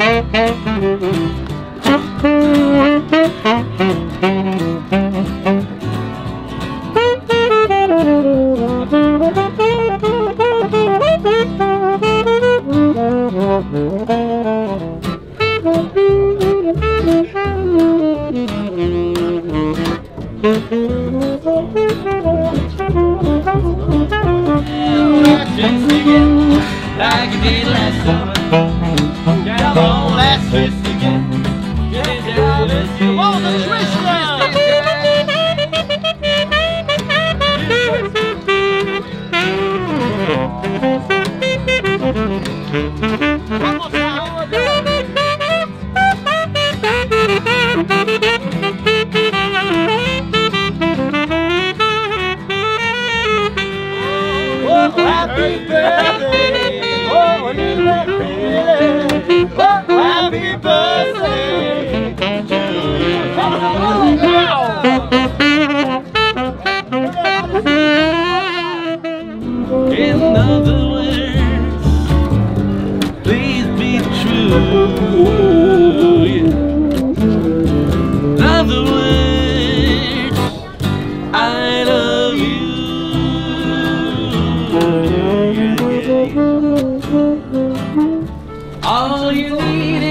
Just did last summer. Get on last twist again. Get down with you. Oh, the twist Oh, happy birthday. In other words, please be true. All you need